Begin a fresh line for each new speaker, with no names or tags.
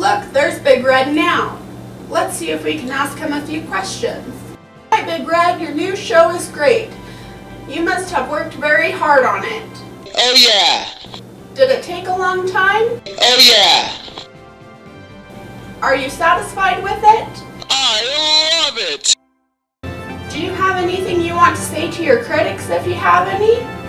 Look, there's Big Red now. Let's see if we can ask him a few questions. Hi, Big Red, your new show is great. You must have worked very hard on it.
Oh yeah.
Did it take a long time?
Oh yeah.
Are you satisfied with it?
I love it.
Do you have anything you want to say to your critics if you have any?